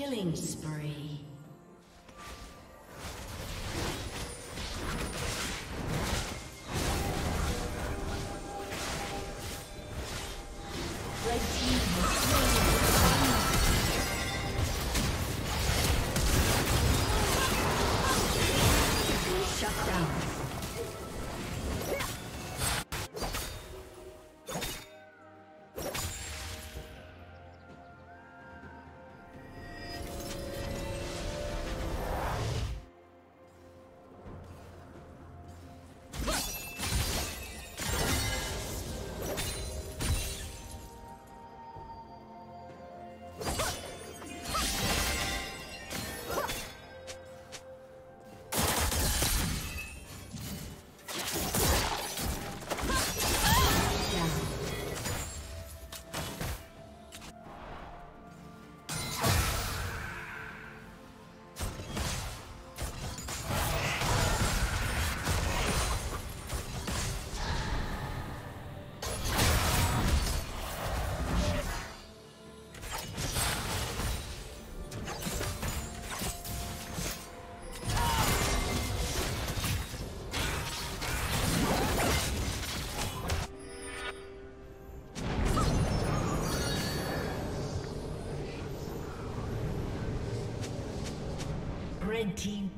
Killing spree.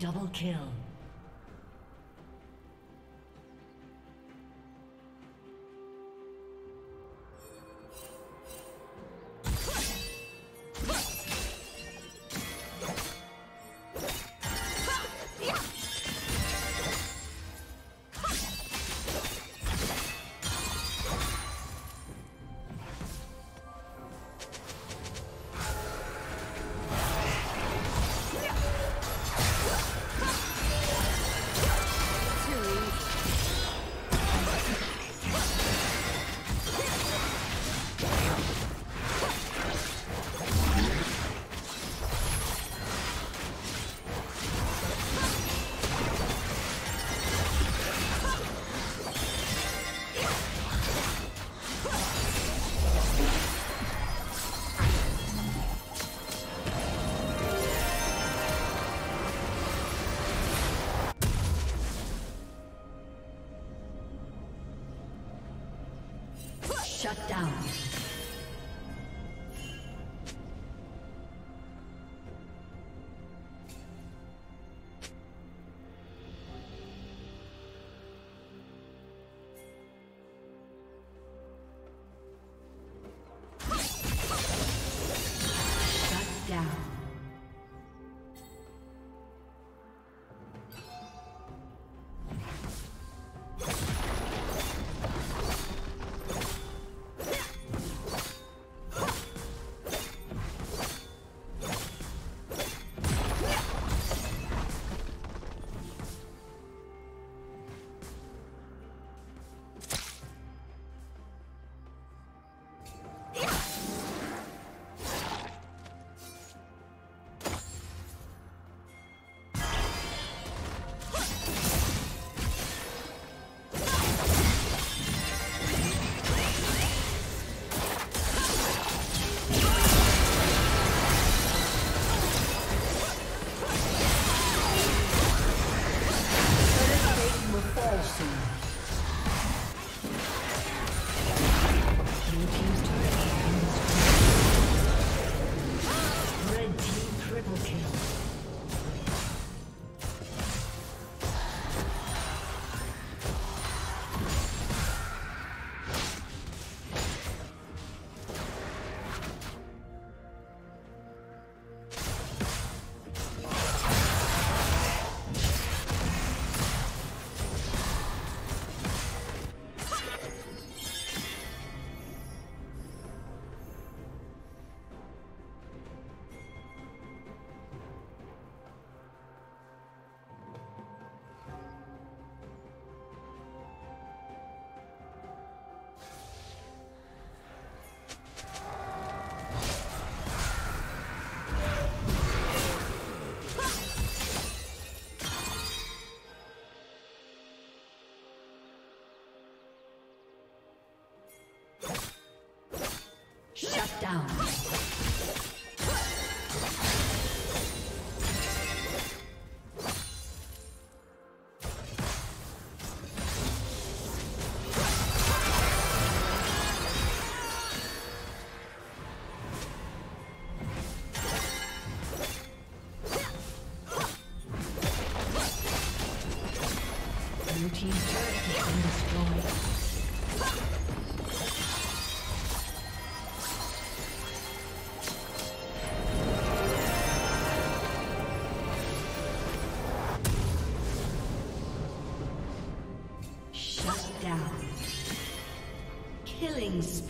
Double kill.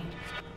Blade.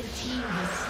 Red team has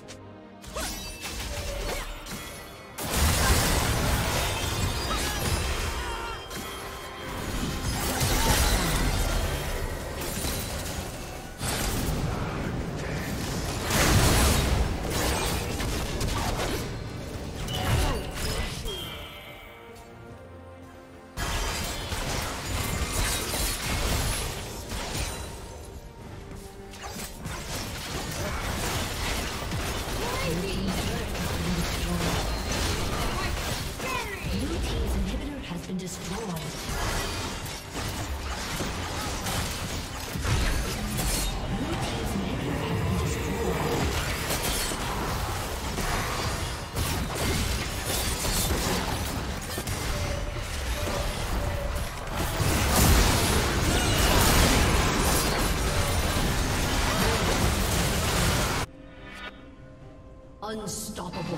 Unstoppable.